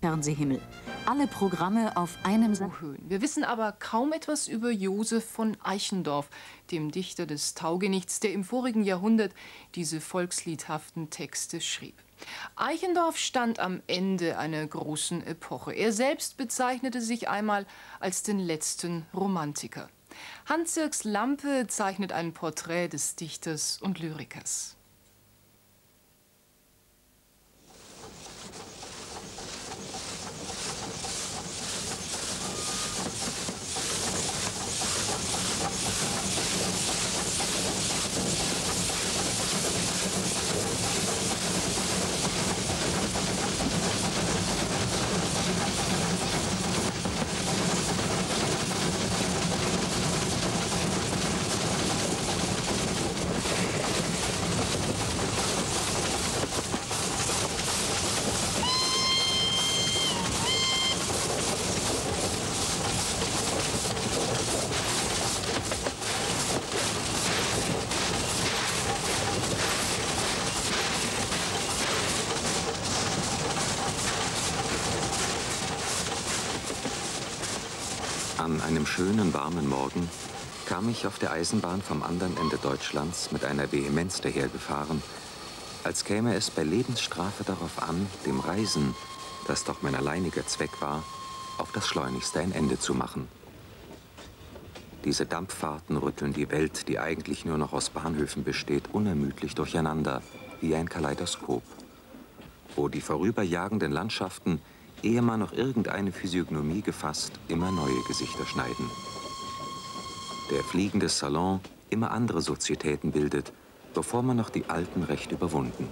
Fernsehhimmel. Alle Programme auf einem Sa Wir wissen aber kaum etwas über Josef von Eichendorff, dem Dichter des Taugenichts, der im vorigen Jahrhundert diese volksliedhaften Texte schrieb. Eichendorff stand am Ende einer großen Epoche. Er selbst bezeichnete sich einmal als den letzten Romantiker. Hans-Sirks Lampe zeichnet ein Porträt des Dichters und Lyrikers. An einem schönen, warmen Morgen kam ich auf der Eisenbahn vom anderen Ende Deutschlands mit einer Vehemenz dahergefahren, als käme es bei Lebensstrafe darauf an, dem Reisen, das doch mein alleiniger Zweck war, auf das Schleunigste ein Ende zu machen. Diese Dampffahrten rütteln die Welt, die eigentlich nur noch aus Bahnhöfen besteht, unermüdlich durcheinander, wie ein Kaleidoskop, wo die vorüberjagenden Landschaften ehe man noch irgendeine Physiognomie gefasst, immer neue Gesichter schneiden. Der fliegende Salon immer andere Sozietäten bildet, bevor man noch die alten recht überwunden.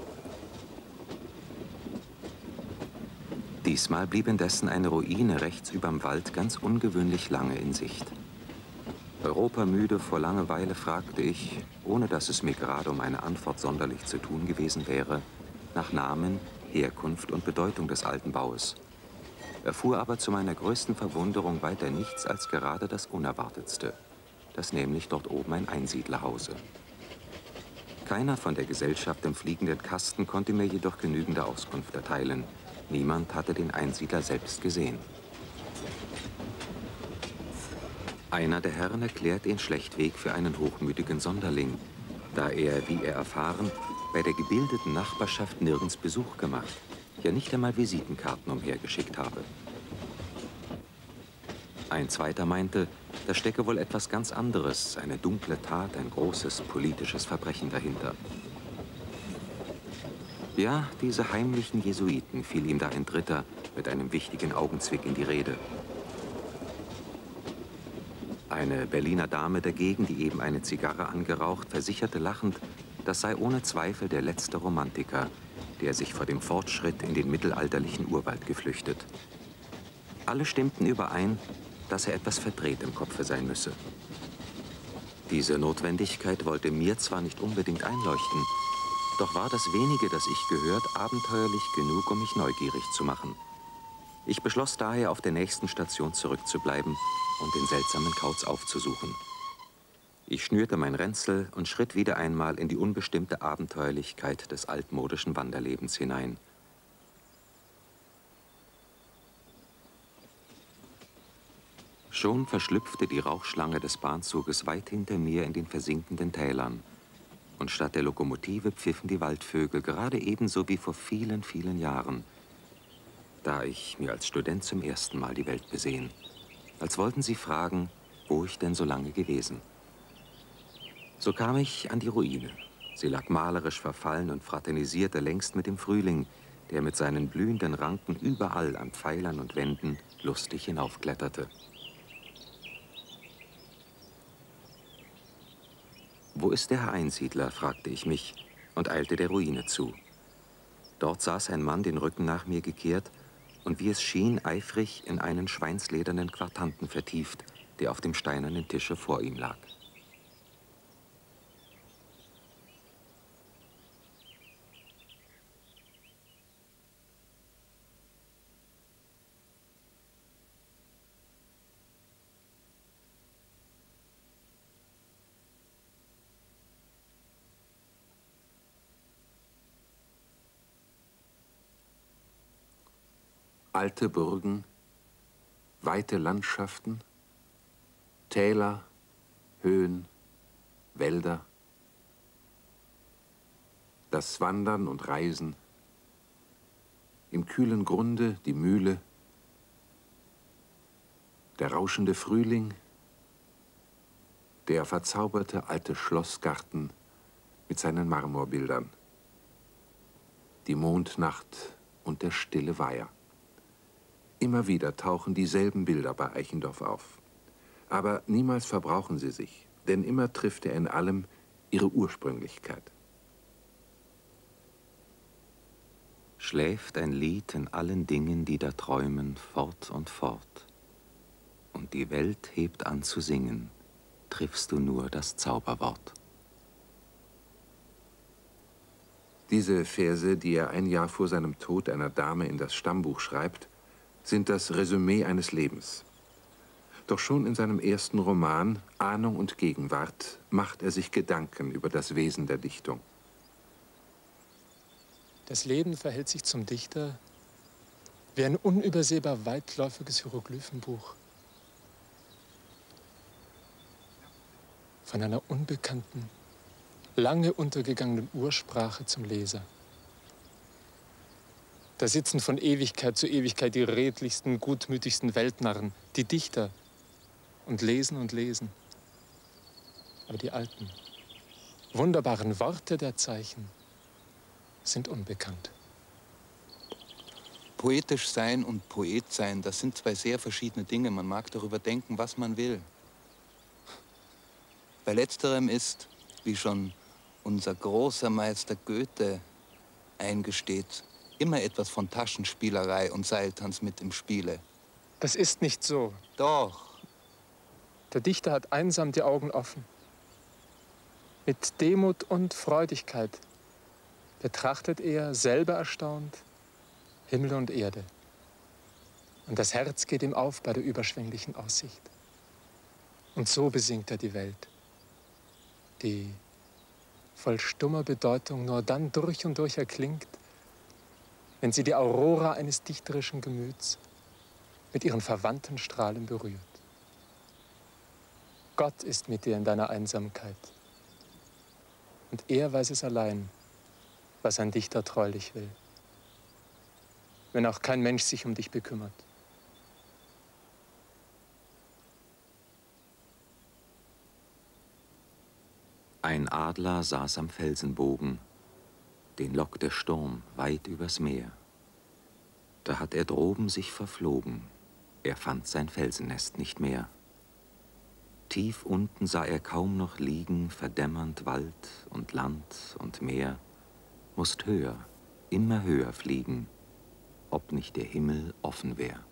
Diesmal blieb indessen eine Ruine rechts überm Wald ganz ungewöhnlich lange in Sicht. Europamüde vor Langeweile fragte ich, ohne dass es mir gerade um eine Antwort sonderlich zu tun gewesen wäre, nach Namen, Herkunft und Bedeutung des alten Baues erfuhr aber zu meiner größten Verwunderung weiter nichts als gerade das Unerwartetste, dass nämlich dort oben ein Einsiedlerhause. Keiner von der Gesellschaft im fliegenden Kasten konnte mir jedoch genügende Auskunft erteilen. Niemand hatte den Einsiedler selbst gesehen. Einer der Herren erklärte ihn schlechtweg für einen hochmütigen Sonderling, da er, wie er erfahren, bei der gebildeten Nachbarschaft nirgends Besuch gemacht ja nicht einmal Visitenkarten umhergeschickt habe. Ein zweiter meinte, da stecke wohl etwas ganz anderes, eine dunkle Tat, ein großes politisches Verbrechen dahinter. Ja, diese heimlichen Jesuiten, fiel ihm da ein Dritter mit einem wichtigen Augenzwick in die Rede. Eine Berliner Dame dagegen, die eben eine Zigarre angeraucht, versicherte lachend, das sei ohne Zweifel der letzte Romantiker, der sich vor dem Fortschritt in den mittelalterlichen Urwald geflüchtet. Alle stimmten überein, dass er etwas verdreht im Kopfe sein müsse. Diese Notwendigkeit wollte mir zwar nicht unbedingt einleuchten, doch war das wenige, das ich gehört, abenteuerlich genug, um mich neugierig zu machen. Ich beschloss daher, auf der nächsten Station zurückzubleiben und den seltsamen Kauz aufzusuchen. Ich schnürte mein Ränzel und schritt wieder einmal in die unbestimmte Abenteuerlichkeit des altmodischen Wanderlebens hinein. Schon verschlüpfte die Rauchschlange des Bahnzuges weit hinter mir in den versinkenden Tälern. Und statt der Lokomotive pfiffen die Waldvögel gerade ebenso wie vor vielen, vielen Jahren, da ich mir als Student zum ersten Mal die Welt besehen. Als wollten sie fragen, wo ich denn so lange gewesen. So kam ich an die Ruine. Sie lag malerisch verfallen und fraternisierte längst mit dem Frühling, der mit seinen blühenden Ranken überall an Pfeilern und Wänden lustig hinaufkletterte. Wo ist der Herr Einsiedler? fragte ich mich und eilte der Ruine zu. Dort saß ein Mann den Rücken nach mir gekehrt und wie es schien, eifrig in einen schweinsledernen Quartanten vertieft, der auf dem steinernen Tische vor ihm lag. Alte Burgen, weite Landschaften, Täler, Höhen, Wälder, das Wandern und Reisen, im kühlen Grunde die Mühle, der rauschende Frühling, der verzauberte alte Schlossgarten mit seinen Marmorbildern, die Mondnacht und der stille Weiher. Immer wieder tauchen dieselben Bilder bei Eichendorff auf. Aber niemals verbrauchen sie sich, denn immer trifft er in allem ihre Ursprünglichkeit. Schläft ein Lied in allen Dingen, die da träumen, fort und fort. Und die Welt hebt an zu singen, triffst du nur das Zauberwort. Diese Verse, die er ein Jahr vor seinem Tod einer Dame in das Stammbuch schreibt, sind das Resümee eines Lebens. Doch schon in seinem ersten Roman Ahnung und Gegenwart macht er sich Gedanken über das Wesen der Dichtung. Das Leben verhält sich zum Dichter wie ein unübersehbar weitläufiges Hieroglyphenbuch. Von einer unbekannten, lange untergegangenen Ursprache zum Leser. Da sitzen von Ewigkeit zu Ewigkeit die redlichsten, gutmütigsten Weltnarren, die Dichter, und lesen und lesen. Aber die alten, wunderbaren Worte der Zeichen sind unbekannt. Poetisch sein und Poet sein, das sind zwei sehr verschiedene Dinge. Man mag darüber denken, was man will. Bei letzterem ist, wie schon unser großer Meister Goethe eingesteht, immer etwas von Taschenspielerei und Seiltanz mit im Spiele. Das ist nicht so. Doch. Der Dichter hat einsam die Augen offen. Mit Demut und Freudigkeit betrachtet er, selber erstaunt, Himmel und Erde. Und das Herz geht ihm auf bei der überschwänglichen Aussicht. Und so besingt er die Welt, die voll stummer Bedeutung nur dann durch und durch erklingt, wenn sie die Aurora eines dichterischen Gemüts mit ihren verwandten Strahlen berührt. Gott ist mit dir in deiner Einsamkeit. Und er weiß es allein, was ein Dichter treulich will, wenn auch kein Mensch sich um dich bekümmert. Ein Adler saß am Felsenbogen, den lockt der Sturm weit übers Meer. Da hat er droben sich verflogen, er fand sein Felsennest nicht mehr. Tief unten sah er kaum noch liegen, verdämmernd Wald und Land und Meer, musst höher, immer höher fliegen, ob nicht der Himmel offen wär.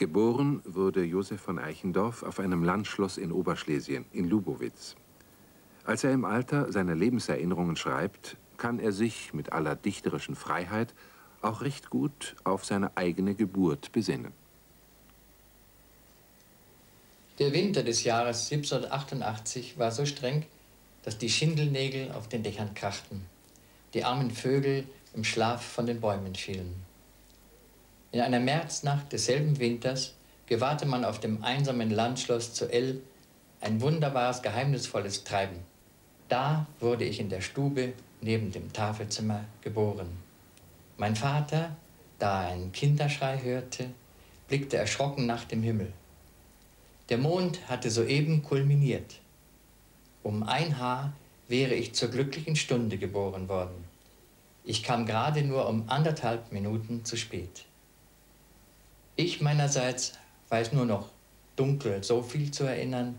Geboren wurde Josef von Eichendorff auf einem Landschloss in Oberschlesien, in Lubowitz. Als er im Alter seine Lebenserinnerungen schreibt, kann er sich mit aller dichterischen Freiheit auch recht gut auf seine eigene Geburt besinnen. Der Winter des Jahres 1788 war so streng, dass die Schindelnägel auf den Dächern krachten, die armen Vögel im Schlaf von den Bäumen fielen. In einer Märznacht desselben Winters gewahrte man auf dem einsamen Landschloss zu L ein wunderbares, geheimnisvolles Treiben. Da wurde ich in der Stube neben dem Tafelzimmer geboren. Mein Vater, da er einen Kinderschrei hörte, blickte erschrocken nach dem Himmel. Der Mond hatte soeben kulminiert. Um ein Haar wäre ich zur glücklichen Stunde geboren worden. Ich kam gerade nur um anderthalb Minuten zu spät. Ich meinerseits weiß nur noch dunkel so viel zu erinnern,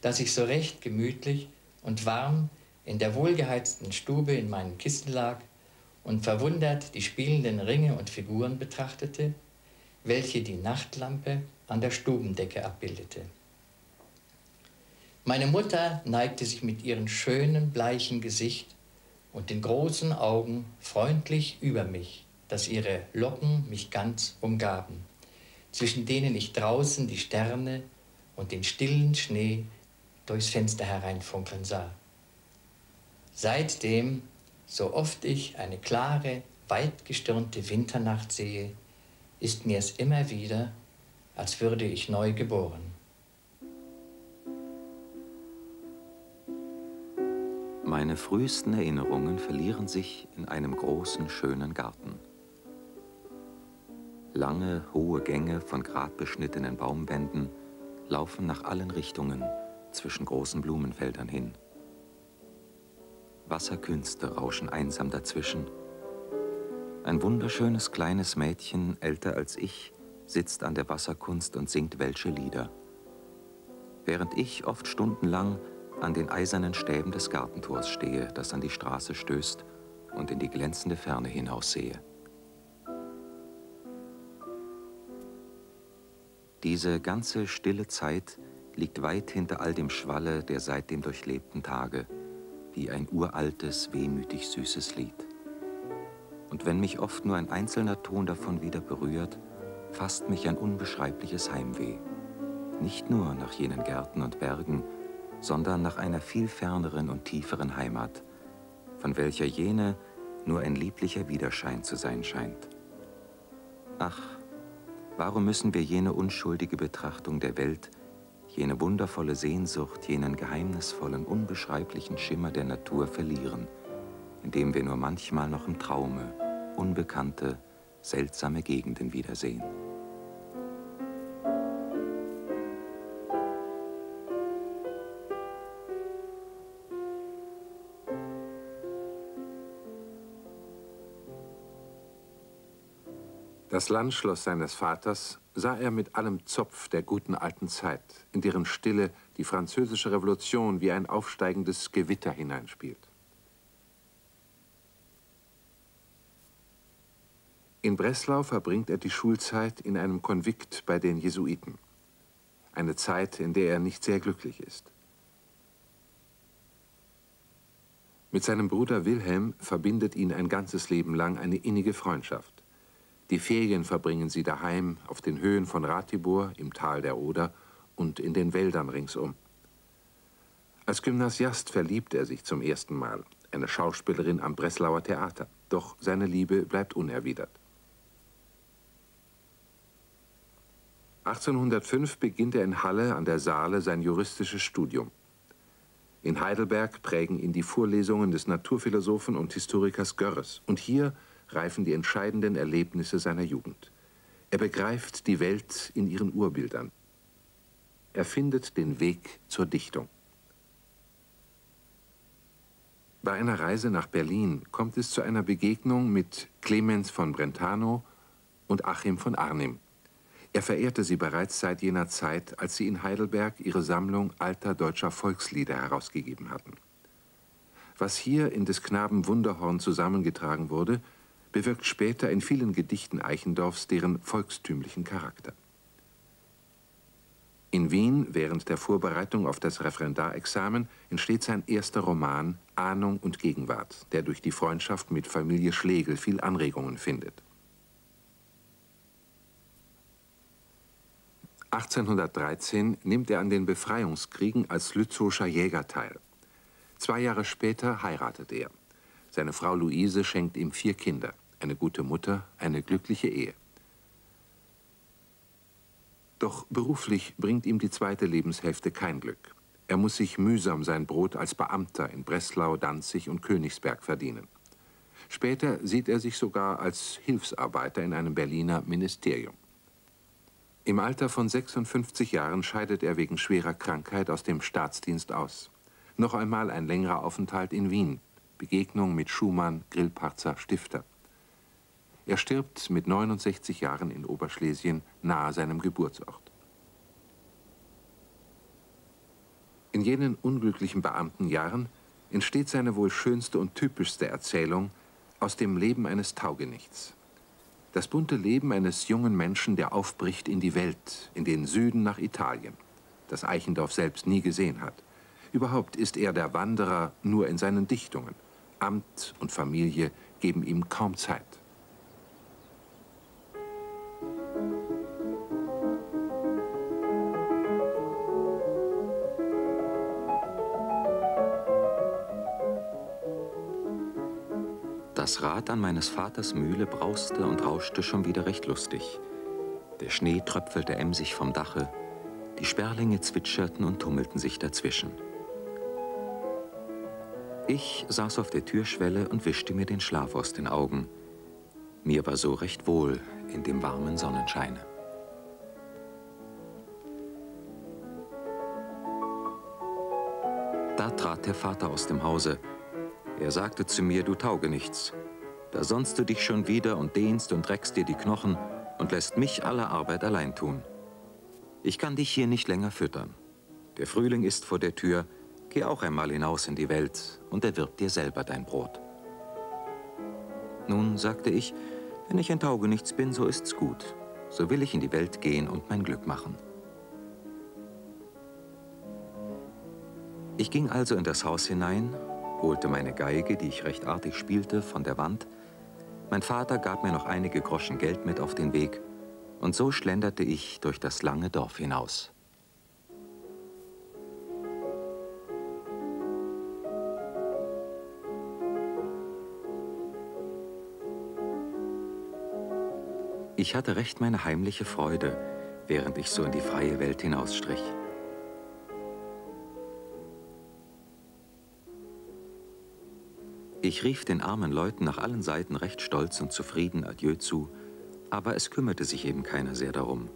dass ich so recht gemütlich und warm in der wohlgeheizten Stube in meinen Kissen lag und verwundert die spielenden Ringe und Figuren betrachtete, welche die Nachtlampe an der Stubendecke abbildete. Meine Mutter neigte sich mit ihrem schönen, bleichen Gesicht und den großen Augen freundlich über mich, dass ihre Locken mich ganz umgaben, zwischen denen ich draußen die Sterne und den stillen Schnee durchs Fenster hereinfunkeln sah. Seitdem So oft ich eine klare, weitgestirnte Winternacht sehe, ist mir es immer wieder, als würde ich neu geboren. Meine frühesten Erinnerungen verlieren sich in einem großen, schönen Garten. Lange, hohe Gänge von gradbeschnittenen Baumwänden laufen nach allen Richtungen zwischen großen Blumenfeldern hin. Wasserkünste rauschen einsam dazwischen. Ein wunderschönes kleines Mädchen, älter als ich, sitzt an der Wasserkunst und singt welsche Lieder. Während ich oft stundenlang an den eisernen Stäben des Gartentors stehe, das an die Straße stößt und in die glänzende Ferne hinaussehe. Diese ganze stille Zeit liegt weit hinter all dem Schwalle der seitdem durchlebten Tage wie ein uraltes, wehmütig süßes Lied. Und wenn mich oft nur ein einzelner Ton davon wieder berührt, fasst mich ein unbeschreibliches Heimweh. Nicht nur nach jenen Gärten und Bergen, sondern nach einer viel ferneren und tieferen Heimat, von welcher jene nur ein lieblicher Widerschein zu sein scheint. Ach, warum müssen wir jene unschuldige Betrachtung der Welt jene wundervolle Sehnsucht, jenen geheimnisvollen, unbeschreiblichen Schimmer der Natur verlieren, indem wir nur manchmal noch im Traume unbekannte, seltsame Gegenden wiedersehen. Das Landschloss seines Vaters sah er mit allem Zopf der guten alten Zeit, in deren Stille die französische Revolution wie ein aufsteigendes Gewitter hineinspielt. In Breslau verbringt er die Schulzeit in einem Konvikt bei den Jesuiten. Eine Zeit, in der er nicht sehr glücklich ist. Mit seinem Bruder Wilhelm verbindet ihn ein ganzes Leben lang eine innige Freundschaft. Die Ferien verbringen sie daheim auf den Höhen von Ratibor, im Tal der Oder und in den Wäldern ringsum. Als Gymnasiast verliebt er sich zum ersten Mal, eine Schauspielerin am Breslauer Theater. Doch seine Liebe bleibt unerwidert. 1805 beginnt er in Halle an der Saale sein juristisches Studium. In Heidelberg prägen ihn die Vorlesungen des Naturphilosophen und Historikers Görres. Und hier reifen die entscheidenden Erlebnisse seiner Jugend. Er begreift die Welt in ihren Urbildern. Er findet den Weg zur Dichtung. Bei einer Reise nach Berlin kommt es zu einer Begegnung mit Clemens von Brentano und Achim von Arnim. Er verehrte sie bereits seit jener Zeit, als sie in Heidelberg ihre Sammlung alter deutscher Volkslieder herausgegeben hatten. Was hier in des Knaben Wunderhorn zusammengetragen wurde, bewirkt später in vielen Gedichten Eichendorffs deren volkstümlichen Charakter. In Wien, während der Vorbereitung auf das Referendarexamen, entsteht sein erster Roman Ahnung und Gegenwart, der durch die Freundschaft mit Familie Schlegel viel Anregungen findet. 1813 nimmt er an den Befreiungskriegen als Lützowscher Jäger teil. Zwei Jahre später heiratet er. Seine Frau Luise schenkt ihm vier Kinder eine gute Mutter, eine glückliche Ehe. Doch beruflich bringt ihm die zweite Lebenshälfte kein Glück. Er muss sich mühsam sein Brot als Beamter in Breslau, Danzig und Königsberg verdienen. Später sieht er sich sogar als Hilfsarbeiter in einem Berliner Ministerium. Im Alter von 56 Jahren scheidet er wegen schwerer Krankheit aus dem Staatsdienst aus. Noch einmal ein längerer Aufenthalt in Wien. Begegnung mit Schumann, Grillparzer, Stifter. Er stirbt mit 69 Jahren in Oberschlesien nahe seinem Geburtsort. In jenen unglücklichen Beamtenjahren entsteht seine wohl schönste und typischste Erzählung aus dem Leben eines Taugenichts. Das bunte Leben eines jungen Menschen, der aufbricht in die Welt, in den Süden nach Italien, das Eichendorff selbst nie gesehen hat. Überhaupt ist er der Wanderer nur in seinen Dichtungen. Amt und Familie geben ihm kaum Zeit. Das Rad an meines Vaters Mühle brauste und rauschte schon wieder recht lustig. Der Schnee tröpfelte emsig vom Dache, die Sperlinge zwitscherten und tummelten sich dazwischen. Ich saß auf der Türschwelle und wischte mir den Schlaf aus den Augen. Mir war so recht wohl in dem warmen Sonnenscheine. Da trat der Vater aus dem Hause. Er sagte zu mir, du tauge nichts. Da sonnst du dich schon wieder und dehnst und reckst dir die Knochen und lässt mich alle Arbeit allein tun. Ich kann dich hier nicht länger füttern. Der Frühling ist vor der Tür, Geh auch einmal hinaus in die Welt und erwirb dir selber dein Brot. Nun, sagte ich, wenn ich ein Taugenichts bin, so ist's gut. So will ich in die Welt gehen und mein Glück machen. Ich ging also in das Haus hinein, holte meine Geige, die ich recht artig spielte, von der Wand. Mein Vater gab mir noch einige Groschen Geld mit auf den Weg, und so schlenderte ich durch das lange Dorf hinaus. Ich hatte recht meine heimliche Freude, während ich so in die freie Welt hinausstrich. Ich rief den armen Leuten nach allen Seiten recht stolz und zufrieden Adieu zu, aber es kümmerte sich eben keiner sehr darum.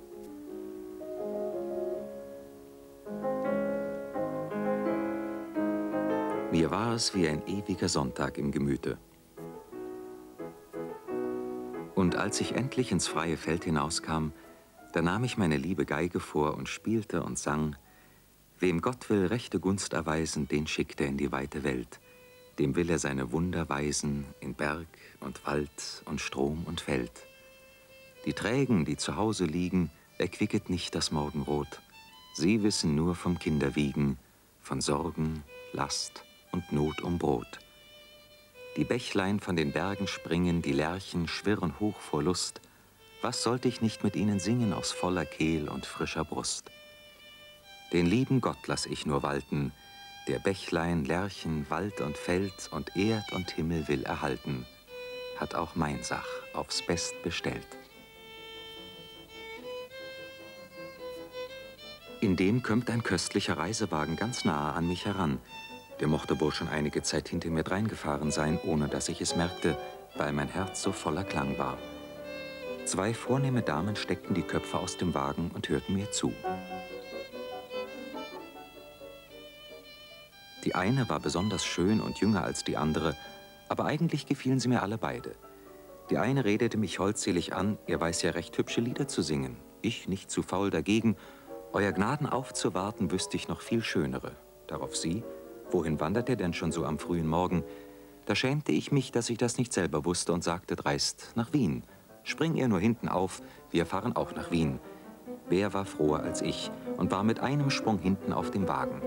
Mir war es wie ein ewiger Sonntag im Gemüte. Und als ich endlich ins freie Feld hinauskam, da nahm ich meine liebe Geige vor und spielte und sang, Wem Gott will rechte Gunst erweisen, den schickt er in die weite Welt. Dem will er seine Wunder weisen in Berg und Wald und Strom und Feld. Die Trägen, die zu Hause liegen, erquicket nicht das Morgenrot. Sie wissen nur vom Kinderwiegen, von Sorgen, Last und Not um Brot. Die Bächlein von den Bergen springen, die Lerchen schwirren hoch vor Lust. Was sollte ich nicht mit ihnen singen aus voller Kehl und frischer Brust? Den lieben Gott lass ich nur walten, der Bächlein, Lerchen, Wald und Feld und Erd und Himmel will erhalten, hat auch mein Sach aufs Best bestellt. Indem kommt ein köstlicher Reisewagen ganz nahe an mich heran, der mochte wohl schon einige Zeit hinter mir dreingefahren sein, ohne dass ich es merkte, weil mein Herz so voller Klang war. Zwei vornehme Damen steckten die Köpfe aus dem Wagen und hörten mir zu. Die eine war besonders schön und jünger als die andere, aber eigentlich gefielen sie mir alle beide. Die eine redete mich holdselig an, er weiß ja recht hübsche Lieder zu singen. Ich nicht zu faul dagegen. Euer Gnaden aufzuwarten, wüsste ich noch viel schönere. Darauf sie, Wohin wandert er denn schon so am frühen Morgen? Da schämte ich mich, dass ich das nicht selber wusste und sagte dreist, nach Wien. Spring ihr nur hinten auf, wir fahren auch nach Wien. Wer war froher als ich und war mit einem Sprung hinten auf dem Wagen.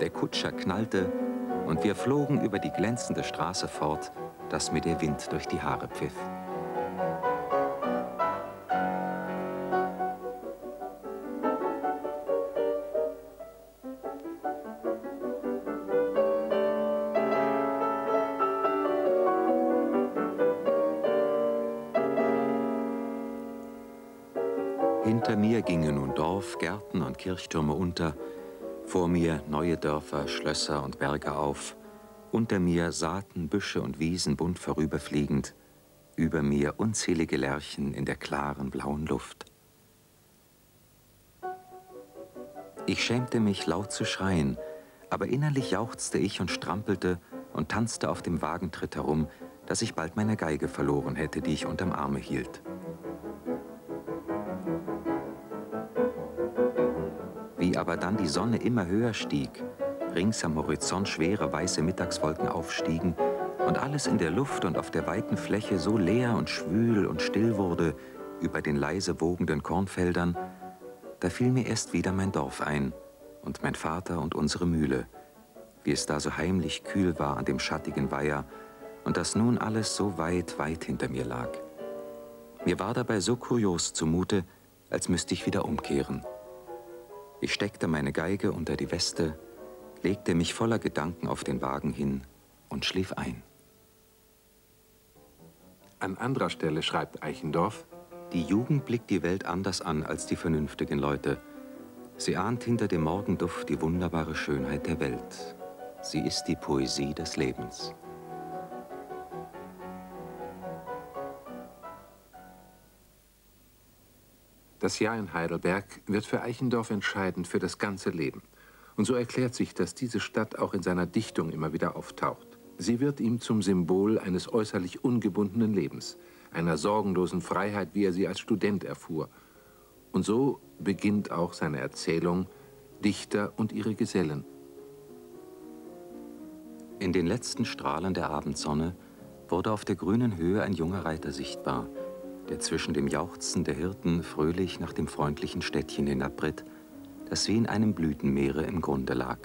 Der Kutscher knallte und wir flogen über die glänzende Straße fort, dass mir der Wind durch die Haare pfiff. Gärten und Kirchtürme unter, vor mir neue Dörfer, Schlösser und Berge auf, unter mir Saaten, Büsche und Wiesen bunt vorüberfliegend, über mir unzählige Lerchen in der klaren blauen Luft. Ich schämte mich laut zu schreien, aber innerlich jauchzte ich und strampelte und tanzte auf dem Wagentritt herum, dass ich bald meine Geige verloren hätte, die ich unterm Arme hielt. Wie aber dann die Sonne immer höher stieg, rings am Horizont schwere weiße Mittagswolken aufstiegen und alles in der Luft und auf der weiten Fläche so leer und schwül und still wurde über den leise wogenden Kornfeldern, da fiel mir erst wieder mein Dorf ein und mein Vater und unsere Mühle, wie es da so heimlich kühl war an dem schattigen Weiher und dass nun alles so weit, weit hinter mir lag. Mir war dabei so kurios zumute, als müsste ich wieder umkehren. Ich steckte meine Geige unter die Weste, legte mich voller Gedanken auf den Wagen hin und schlief ein. An anderer Stelle schreibt Eichendorff, Die Jugend blickt die Welt anders an als die vernünftigen Leute. Sie ahnt hinter dem Morgenduft die wunderbare Schönheit der Welt. Sie ist die Poesie des Lebens. Das Jahr in Heidelberg wird für Eichendorff entscheidend für das ganze Leben. Und so erklärt sich, dass diese Stadt auch in seiner Dichtung immer wieder auftaucht. Sie wird ihm zum Symbol eines äußerlich ungebundenen Lebens, einer sorgenlosen Freiheit, wie er sie als Student erfuhr. Und so beginnt auch seine Erzählung Dichter und ihre Gesellen. In den letzten Strahlen der Abendsonne wurde auf der grünen Höhe ein junger Reiter sichtbar, der zwischen dem Jauchzen der Hirten fröhlich nach dem freundlichen Städtchen hinabritt, das wie in einem Blütenmeere im Grunde lag.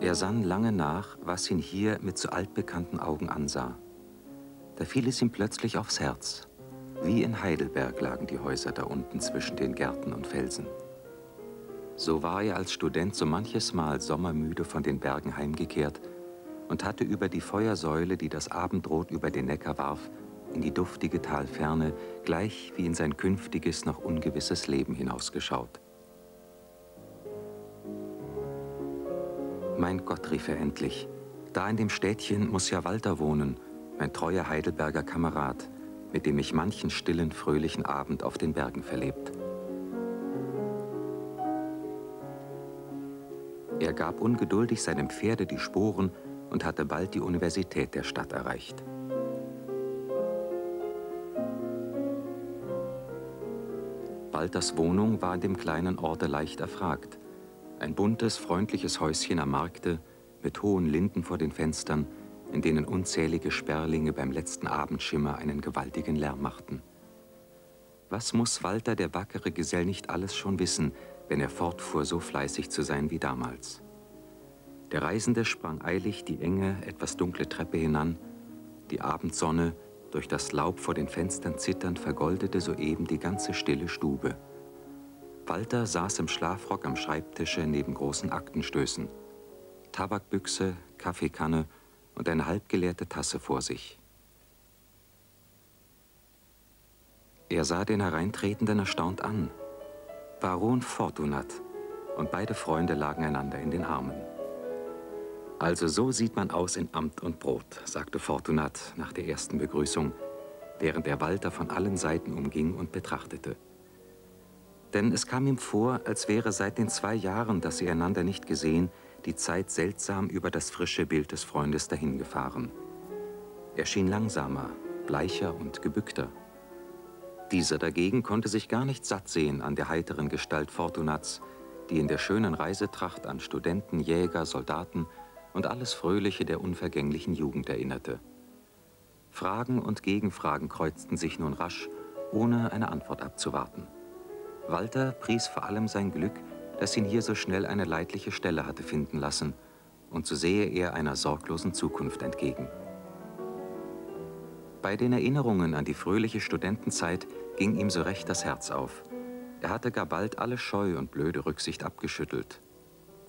Er sann lange nach, was ihn hier mit so altbekannten Augen ansah. Da fiel es ihm plötzlich aufs Herz. Wie in Heidelberg lagen die Häuser da unten zwischen den Gärten und Felsen. So war er als Student so manches Mal sommermüde von den Bergen heimgekehrt und hatte über die Feuersäule, die das Abendrot über den Neckar warf, in die duftige Talferne, gleich wie in sein künftiges, noch ungewisses Leben hinausgeschaut. Mein Gott, rief er endlich, da in dem Städtchen muss ja Walter wohnen, mein treuer Heidelberger Kamerad, mit dem ich manchen stillen, fröhlichen Abend auf den Bergen verlebt. Er gab ungeduldig seinem Pferde die Sporen und hatte bald die Universität der Stadt erreicht. Walters Wohnung war in dem kleinen Orte leicht erfragt. Ein buntes, freundliches Häuschen am Markte mit hohen Linden vor den Fenstern, in denen unzählige Sperlinge beim letzten Abendschimmer einen gewaltigen Lärm machten. Was muss Walter, der wackere Gesell, nicht alles schon wissen, wenn er fortfuhr, so fleißig zu sein wie damals? Der Reisende sprang eilig die enge, etwas dunkle Treppe hinan. Die Abendsonne, durch das Laub vor den Fenstern zitternd, vergoldete soeben die ganze stille Stube. Walter saß im Schlafrock am Schreibtische neben großen Aktenstößen. Tabakbüchse, Kaffeekanne und eine halbgeleerte Tasse vor sich. Er sah den Hereintretenden erstaunt an. Baron Fortunat und beide Freunde lagen einander in den Armen. Also so sieht man aus in Amt und Brot, sagte Fortunat nach der ersten Begrüßung, während er Walter von allen Seiten umging und betrachtete. Denn es kam ihm vor, als wäre seit den zwei Jahren, dass sie einander nicht gesehen, die Zeit seltsam über das frische Bild des Freundes dahingefahren. Er schien langsamer, bleicher und gebückter. Dieser dagegen konnte sich gar nicht satt sehen an der heiteren Gestalt Fortunats, die in der schönen Reisetracht an Studenten, Jäger, Soldaten und alles Fröhliche der unvergänglichen Jugend erinnerte. Fragen und Gegenfragen kreuzten sich nun rasch, ohne eine Antwort abzuwarten. Walter pries vor allem sein Glück, dass ihn hier so schnell eine leidliche Stelle hatte finden lassen, und so sehe er einer sorglosen Zukunft entgegen. Bei den Erinnerungen an die fröhliche Studentenzeit ging ihm so recht das Herz auf. Er hatte gar bald alle Scheu und blöde Rücksicht abgeschüttelt.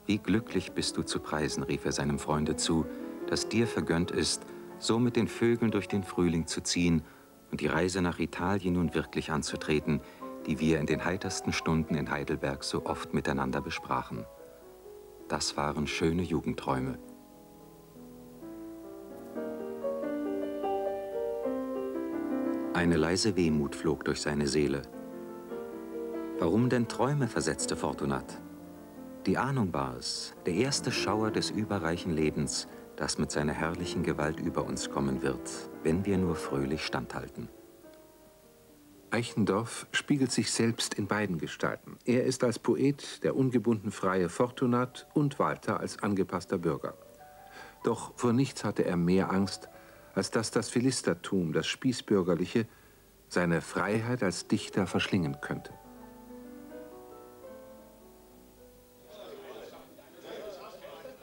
Wie glücklich bist du zu preisen, rief er seinem Freunde zu, dass dir vergönnt ist, so mit den Vögeln durch den Frühling zu ziehen und die Reise nach Italien nun wirklich anzutreten, die wir in den heitersten Stunden in Heidelberg so oft miteinander besprachen. Das waren schöne Jugendträume. Eine leise Wehmut flog durch seine Seele. Warum denn Träume, versetzte Fortunat. Die Ahnung war es, der erste Schauer des überreichen Lebens, das mit seiner herrlichen Gewalt über uns kommen wird, wenn wir nur fröhlich standhalten. Eichendorff spiegelt sich selbst in beiden Gestalten. Er ist als Poet der ungebunden freie Fortunat und Walter als angepasster Bürger. Doch vor nichts hatte er mehr Angst, als dass das Philistertum, das Spießbürgerliche, seine Freiheit als Dichter verschlingen könnte.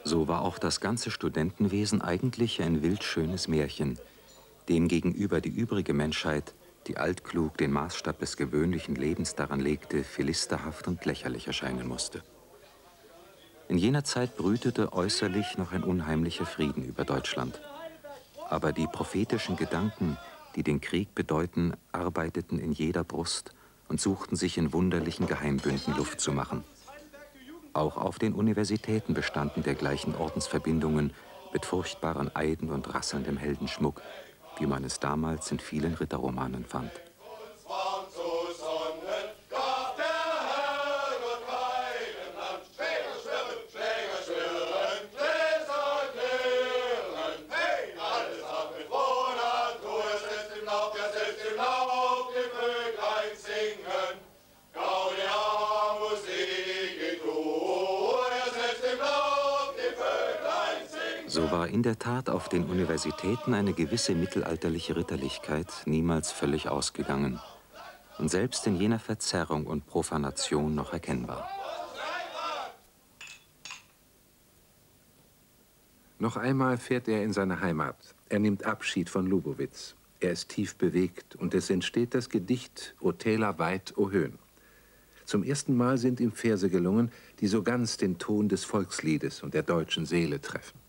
So war auch das ganze Studentenwesen eigentlich ein wildschönes Märchen, dem gegenüber die übrige Menschheit die altklug den Maßstab des gewöhnlichen Lebens daran legte, philisterhaft und lächerlich erscheinen musste. In jener Zeit brütete äußerlich noch ein unheimlicher Frieden über Deutschland. Aber die prophetischen Gedanken, die den Krieg bedeuten, arbeiteten in jeder Brust und suchten sich in wunderlichen Geheimbünden Luft zu machen. Auch auf den Universitäten bestanden dergleichen Ordensverbindungen mit furchtbaren Eiden und rasselndem Heldenschmuck, wie man es damals in vielen Ritterromanen fand. In der Tat auf den Universitäten eine gewisse mittelalterliche Ritterlichkeit niemals völlig ausgegangen und selbst in jener Verzerrung und Profanation noch erkennbar. Noch einmal fährt er in seine Heimat. Er nimmt Abschied von Lubowitz. Er ist tief bewegt und es entsteht das Gedicht O Täler weit, O Höhen. Zum ersten Mal sind ihm Verse gelungen, die so ganz den Ton des Volksliedes und der deutschen Seele treffen.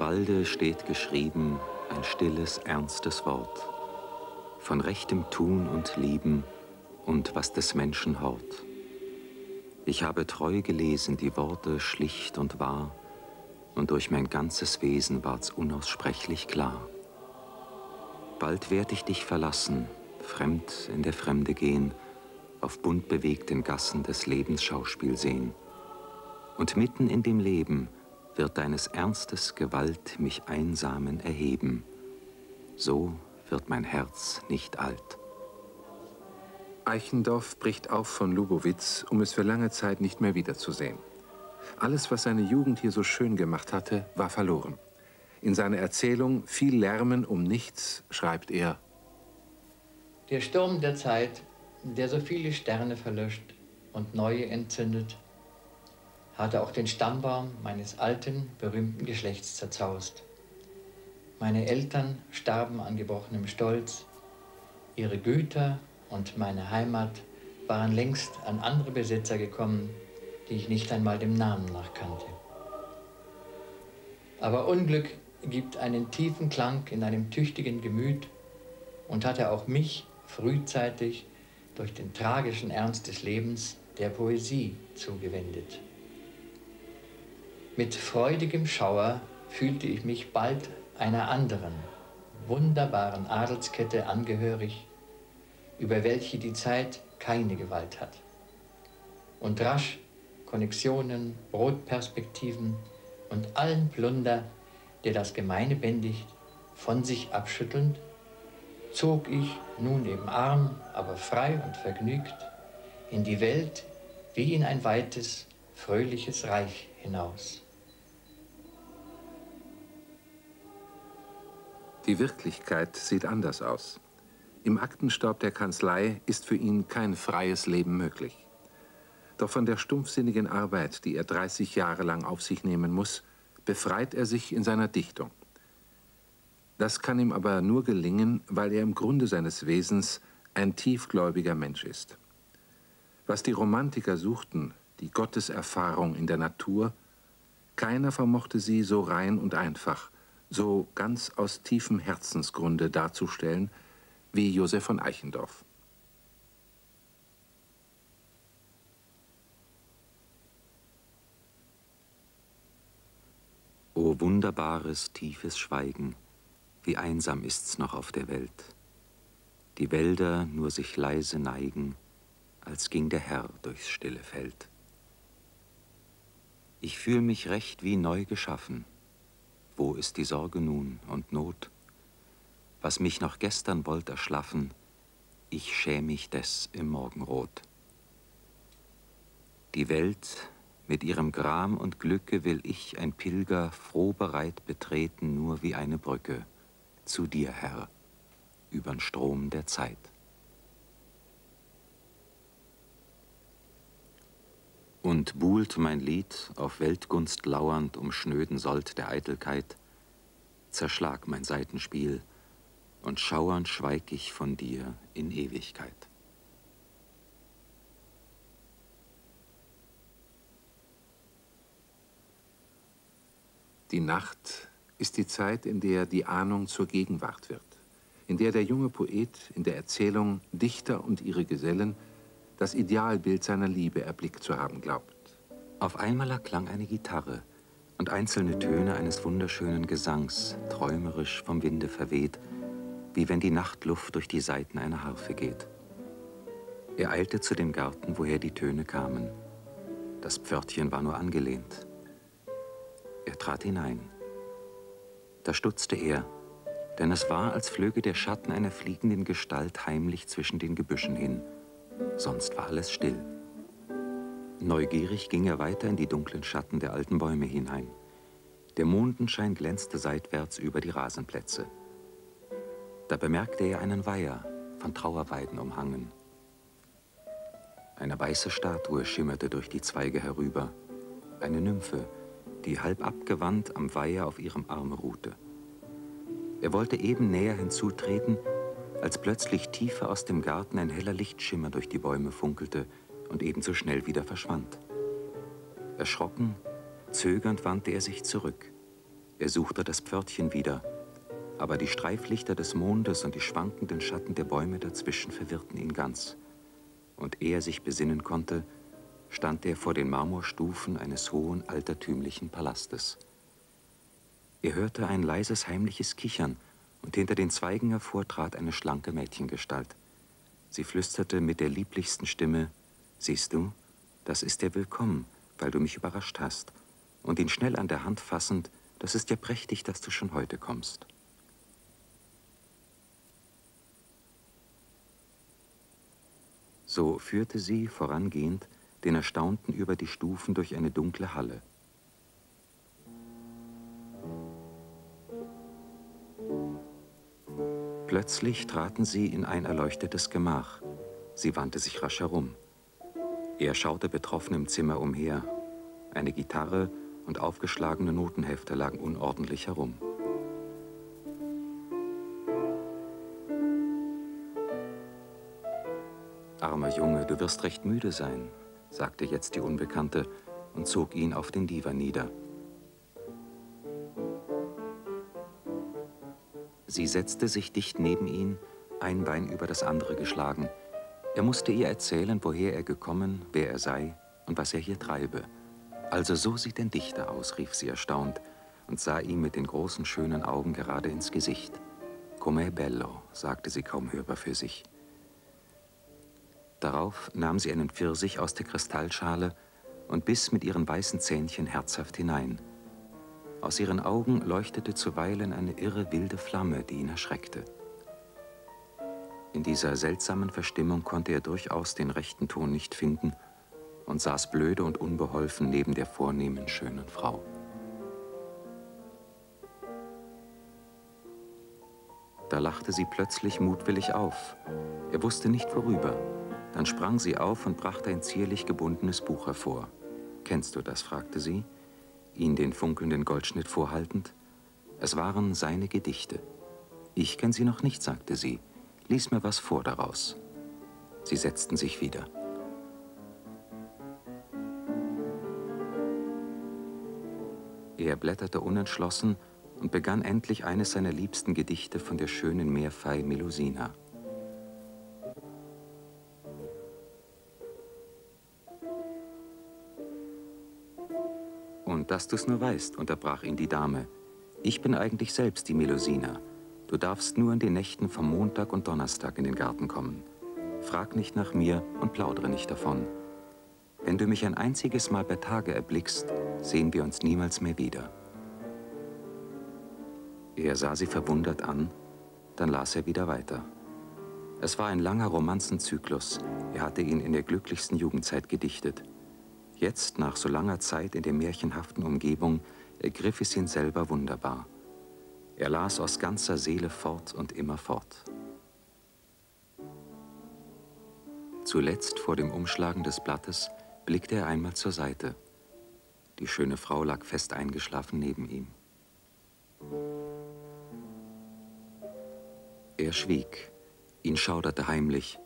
Walde steht geschrieben ein stilles, ernstes Wort von rechtem Tun und Lieben und was des Menschen haut. Ich habe treu gelesen die Worte schlicht und wahr, und durch mein ganzes Wesen ward's unaussprechlich klar. Bald werd ich dich verlassen, fremd in der Fremde gehen, auf bunt bewegten Gassen des Lebens Schauspiel sehen. Und mitten in dem Leben wird deines Ernstes Gewalt mich einsamen erheben. So wird mein Herz nicht alt. Eichendorff bricht auf von Lubowitz, um es für lange Zeit nicht mehr wiederzusehen. Alles, was seine Jugend hier so schön gemacht hatte, war verloren. In seiner Erzählung Viel Lärmen um nichts schreibt er: Der Sturm der Zeit, der so viele Sterne verlöscht und neue entzündet, hatte auch den Stammbaum meines alten, berühmten Geschlechts zerzaust. Meine Eltern starben an gebrochenem Stolz, ihre Güter und meine Heimat waren längst an andere Besitzer gekommen, die ich nicht einmal dem Namen nach kannte. Aber Unglück gibt einen tiefen Klang in einem tüchtigen Gemüt und hatte auch mich frühzeitig durch den tragischen Ernst des Lebens der Poesie zugewendet. Mit freudigem Schauer fühlte ich mich bald einer anderen, wunderbaren Adelskette angehörig, über welche die Zeit keine Gewalt hat. Und rasch Konnexionen, Brotperspektiven und allen Plunder, der das Gemeine bändigt, von sich abschüttelnd, zog ich nun eben arm, aber frei und vergnügt in die Welt wie in ein weites, fröhliches Reich hinaus. Die Wirklichkeit sieht anders aus. Im Aktenstaub der Kanzlei ist für ihn kein freies Leben möglich. Doch von der stumpfsinnigen Arbeit, die er 30 Jahre lang auf sich nehmen muss, befreit er sich in seiner Dichtung. Das kann ihm aber nur gelingen, weil er im Grunde seines Wesens ein tiefgläubiger Mensch ist. Was die Romantiker suchten, die Gotteserfahrung in der Natur, keiner vermochte sie so rein und einfach, so ganz aus tiefem Herzensgrunde darzustellen wie Josef von Eichendorff. O wunderbares, tiefes Schweigen, wie einsam ist's noch auf der Welt. Die Wälder nur sich leise neigen, als ging der Herr durchs stille Feld. Ich fühl mich recht wie neu geschaffen. Wo ist die Sorge nun und Not? Was mich noch gestern wollt erschlaffen, ich schäm mich des im Morgenrot. Die Welt mit ihrem Gram und Glücke will ich, ein Pilger, froh bereit betreten, nur wie eine Brücke, zu dir, Herr, übern Strom der Zeit. Und buhlt mein Lied, auf Weltgunst lauernd um schnöden Sold der Eitelkeit, zerschlag mein Seitenspiel, und schauernd schweig ich von dir in Ewigkeit. Die Nacht ist die Zeit, in der die Ahnung zur Gegenwart wird, in der der junge Poet in der Erzählung Dichter und ihre Gesellen das Idealbild seiner Liebe erblickt zu haben glaubt. Auf einmal erklang eine Gitarre und einzelne Töne eines wunderschönen Gesangs, träumerisch vom Winde verweht, wie wenn die Nachtluft durch die Saiten einer Harfe geht. Er eilte zu dem Garten, woher die Töne kamen. Das Pförtchen war nur angelehnt. Er trat hinein. Da stutzte er, denn es war, als flöge der Schatten einer fliegenden Gestalt heimlich zwischen den Gebüschen hin. Sonst war alles still. Neugierig ging er weiter in die dunklen Schatten der alten Bäume hinein. Der Mondenschein glänzte seitwärts über die Rasenplätze. Da bemerkte er einen Weiher, von Trauerweiden umhangen. Eine weiße Statue schimmerte durch die Zweige herüber. Eine Nymphe, die halb abgewandt am Weiher auf ihrem Arme ruhte. Er wollte eben näher hinzutreten, als plötzlich tiefer aus dem Garten ein heller Lichtschimmer durch die Bäume funkelte und ebenso schnell wieder verschwand. Erschrocken, zögernd wandte er sich zurück. Er suchte das Pförtchen wieder, aber die Streiflichter des Mondes und die schwankenden Schatten der Bäume dazwischen verwirrten ihn ganz. Und ehe er sich besinnen konnte, stand er vor den Marmorstufen eines hohen, altertümlichen Palastes. Er hörte ein leises, heimliches Kichern, und hinter den Zweigen hervor trat eine schlanke Mädchengestalt. Sie flüsterte mit der lieblichsten Stimme, Siehst du, das ist der Willkommen, weil du mich überrascht hast. Und ihn schnell an der Hand fassend, das ist ja prächtig, dass du schon heute kommst. So führte sie, vorangehend, den Erstaunten über die Stufen durch eine dunkle Halle. Plötzlich traten sie in ein erleuchtetes Gemach. Sie wandte sich rasch herum. Er schaute betroffen im Zimmer umher. Eine Gitarre und aufgeschlagene Notenhefte lagen unordentlich herum. Armer Junge, du wirst recht müde sein, sagte jetzt die Unbekannte und zog ihn auf den Divan nieder. Sie setzte sich dicht neben ihn, ein Bein über das andere geschlagen. Er musste ihr erzählen, woher er gekommen, wer er sei und was er hier treibe. Also so sieht ein Dichter aus, rief sie erstaunt und sah ihm mit den großen, schönen Augen gerade ins Gesicht. Com'è bello, sagte sie kaum hörbar für sich. Darauf nahm sie einen Pfirsich aus der Kristallschale und biss mit ihren weißen Zähnchen herzhaft hinein. Aus ihren Augen leuchtete zuweilen eine irre wilde Flamme, die ihn erschreckte. In dieser seltsamen Verstimmung konnte er durchaus den rechten Ton nicht finden und saß blöde und unbeholfen neben der vornehmen, schönen Frau. Da lachte sie plötzlich mutwillig auf. Er wusste nicht worüber. Dann sprang sie auf und brachte ein zierlich gebundenes Buch hervor. Kennst du das? fragte sie, ihn den funkelnden Goldschnitt vorhaltend. Es waren seine Gedichte. Ich kenn sie noch nicht, sagte sie. Lies mir was vor daraus. Sie setzten sich wieder. Er blätterte unentschlossen und begann endlich eines seiner liebsten Gedichte von der schönen Meerfei Melusina. Und dass du's nur weißt, unterbrach ihn die Dame, ich bin eigentlich selbst die Melusina. Du darfst nur in den Nächten vom Montag und Donnerstag in den Garten kommen. Frag nicht nach mir und plaudere nicht davon. Wenn du mich ein einziges Mal bei Tage erblickst, sehen wir uns niemals mehr wieder. Er sah sie verwundert an, dann las er wieder weiter. Es war ein langer Romanzenzyklus. Er hatte ihn in der glücklichsten Jugendzeit gedichtet. Jetzt, nach so langer Zeit in der märchenhaften Umgebung, ergriff es ihn selber wunderbar. Er las aus ganzer Seele fort und immer fort. Zuletzt, vor dem Umschlagen des Blattes, blickte er einmal zur Seite. Die schöne Frau lag fest eingeschlafen neben ihm. Er schwieg, ihn schauderte heimlich,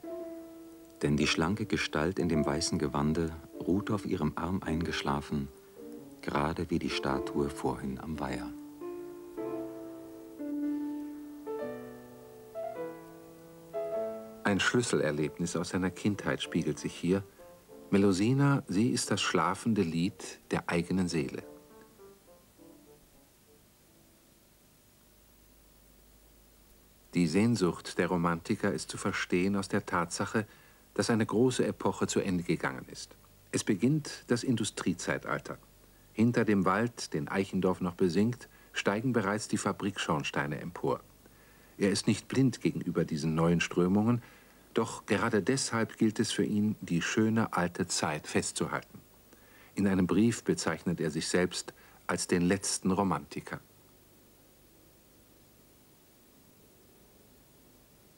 denn die schlanke Gestalt in dem weißen Gewande ruhte auf ihrem Arm eingeschlafen, gerade wie die Statue vorhin am Weiher. Ein Schlüsselerlebnis aus seiner Kindheit spiegelt sich hier. Melusina, sie ist das schlafende Lied der eigenen Seele. Die Sehnsucht der Romantiker ist zu verstehen aus der Tatsache, dass eine große Epoche zu Ende gegangen ist. Es beginnt das Industriezeitalter. Hinter dem Wald, den Eichendorff noch besingt, steigen bereits die Fabrikschornsteine empor. Er ist nicht blind gegenüber diesen neuen Strömungen, doch gerade deshalb gilt es für ihn, die schöne alte Zeit festzuhalten. In einem Brief bezeichnet er sich selbst als den letzten Romantiker.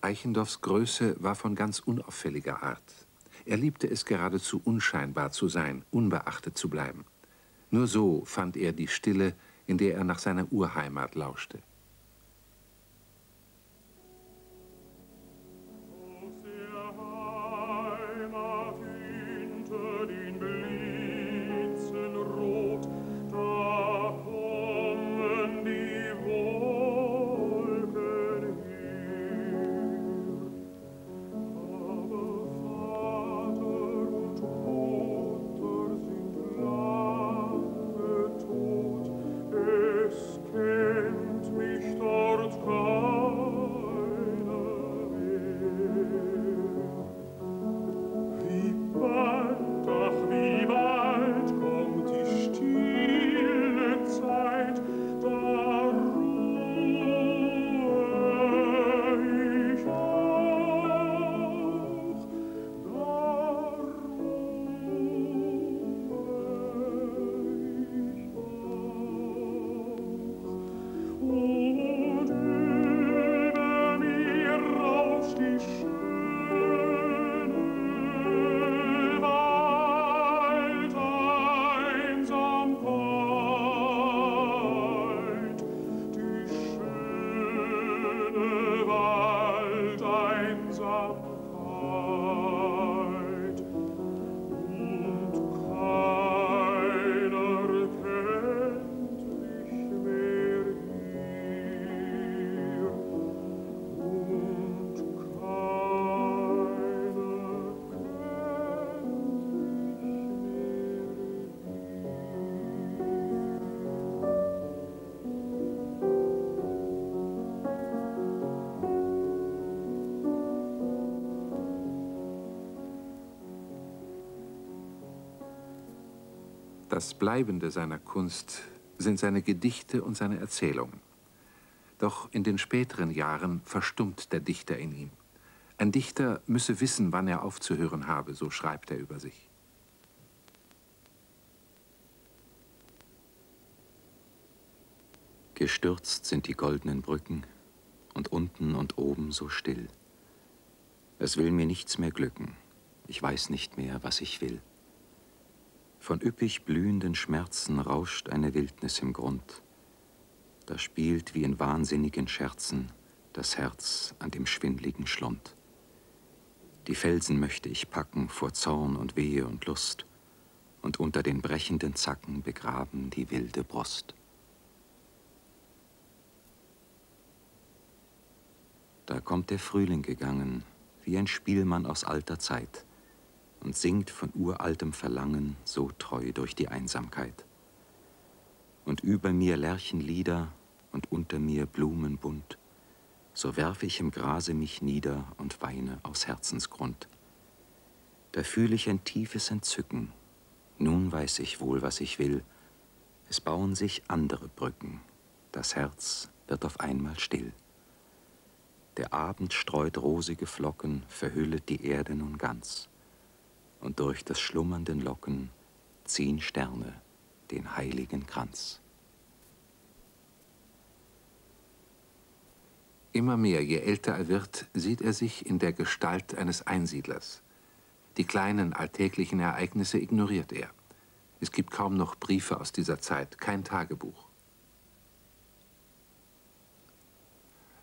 Eichendorffs Größe war von ganz unauffälliger Art. Er liebte es geradezu unscheinbar zu sein, unbeachtet zu bleiben. Nur so fand er die Stille, in der er nach seiner Urheimat lauschte. Das Bleibende seiner Kunst sind seine Gedichte und seine Erzählungen. Doch in den späteren Jahren verstummt der Dichter in ihm. Ein Dichter müsse wissen, wann er aufzuhören habe, so schreibt er über sich. Gestürzt sind die goldenen Brücken und unten und oben so still. Es will mir nichts mehr glücken, ich weiß nicht mehr, was ich will. Von üppig blühenden Schmerzen rauscht eine Wildnis im Grund. Da spielt wie in wahnsinnigen Scherzen das Herz an dem schwindligen Schlund. Die Felsen möchte ich packen vor Zorn und Wehe und Lust und unter den brechenden Zacken begraben die wilde Brust. Da kommt der Frühling gegangen, wie ein Spielmann aus alter Zeit und singt von uraltem Verlangen so treu durch die Einsamkeit. Und über mir Lerchenlieder und unter mir Blumen bunt, so werf ich im Grase mich nieder und weine aus Herzensgrund. Da fühl ich ein tiefes Entzücken, nun weiß ich wohl, was ich will. Es bauen sich andere Brücken, das Herz wird auf einmal still. Der Abend streut rosige Flocken, verhüllet die Erde nun ganz und durch des schlummernden Locken ziehen Sterne den heiligen Kranz. Immer mehr, je älter er wird, sieht er sich in der Gestalt eines Einsiedlers. Die kleinen alltäglichen Ereignisse ignoriert er. Es gibt kaum noch Briefe aus dieser Zeit, kein Tagebuch.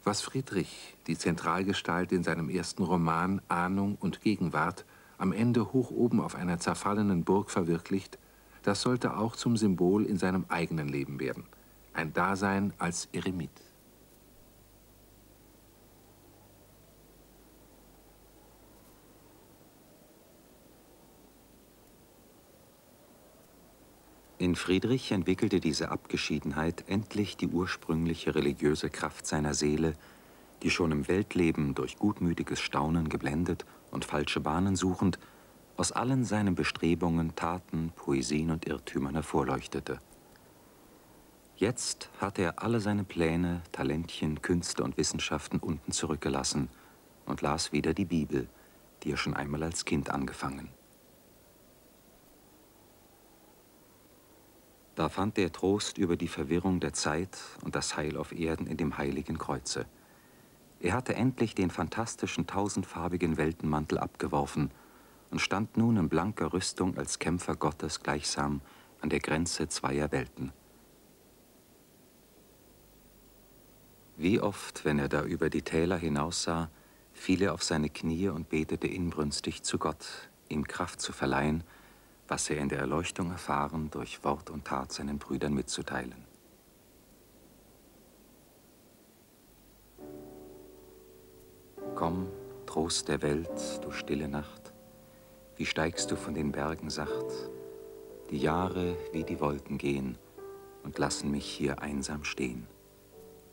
Was Friedrich, die Zentralgestalt in seinem ersten Roman Ahnung und Gegenwart, am Ende hoch oben auf einer zerfallenen Burg verwirklicht, das sollte auch zum Symbol in seinem eigenen Leben werden. Ein Dasein als Eremit. In Friedrich entwickelte diese Abgeschiedenheit endlich die ursprüngliche religiöse Kraft seiner Seele, die schon im Weltleben durch gutmütiges Staunen geblendet und falsche Bahnen suchend, aus allen seinen Bestrebungen, Taten, Poesien und Irrtümern hervorleuchtete. Jetzt hatte er alle seine Pläne, Talentchen, Künste und Wissenschaften unten zurückgelassen und las wieder die Bibel, die er schon einmal als Kind angefangen. Da fand er Trost über die Verwirrung der Zeit und das Heil auf Erden in dem heiligen Kreuze. Er hatte endlich den fantastischen tausendfarbigen Weltenmantel abgeworfen und stand nun in blanker Rüstung als Kämpfer Gottes gleichsam an der Grenze zweier Welten. Wie oft, wenn er da über die Täler hinaussah, fiel er auf seine Knie und betete inbrünstig zu Gott, ihm Kraft zu verleihen, was er in der Erleuchtung erfahren, durch Wort und Tat seinen Brüdern mitzuteilen. Komm, Trost der Welt, du stille Nacht, wie steigst du von den Bergen sacht, die Jahre wie die Wolken gehen und lassen mich hier einsam stehen.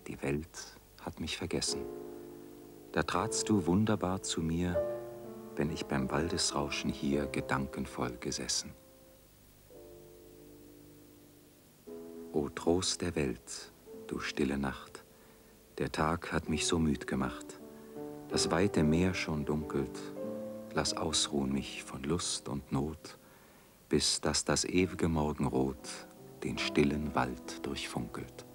Die Welt hat mich vergessen. Da tratst du wunderbar zu mir, wenn ich beim Waldesrauschen hier gedankenvoll gesessen. O Trost der Welt, du stille Nacht, der Tag hat mich so müd gemacht. Das weite Meer schon dunkelt, lass ausruhen mich von Lust und Not, bis dass das ewige Morgenrot den stillen Wald durchfunkelt.